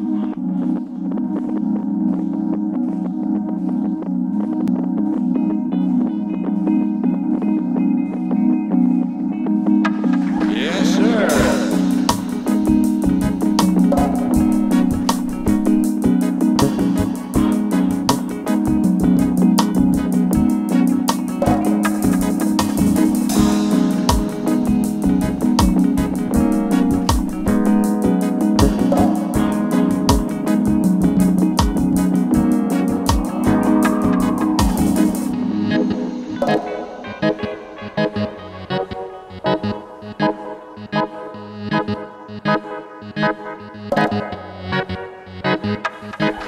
フフフフ。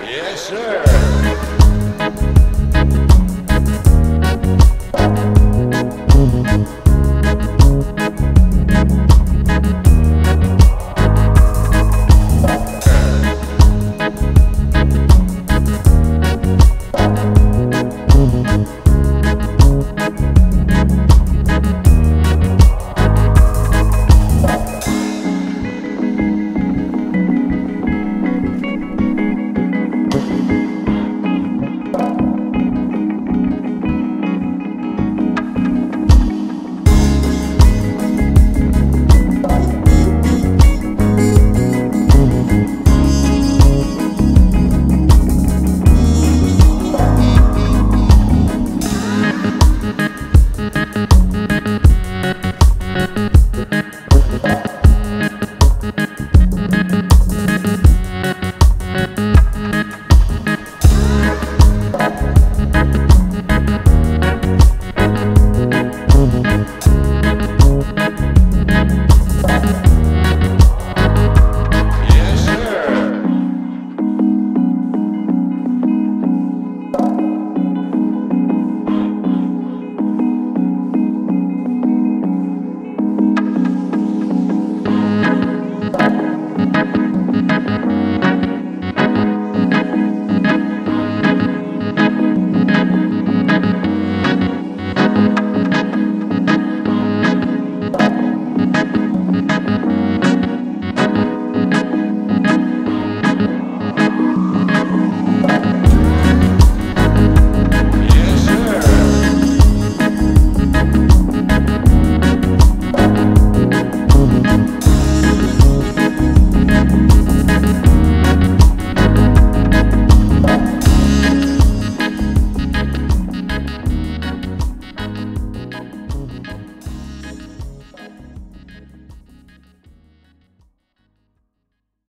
Yes, sir.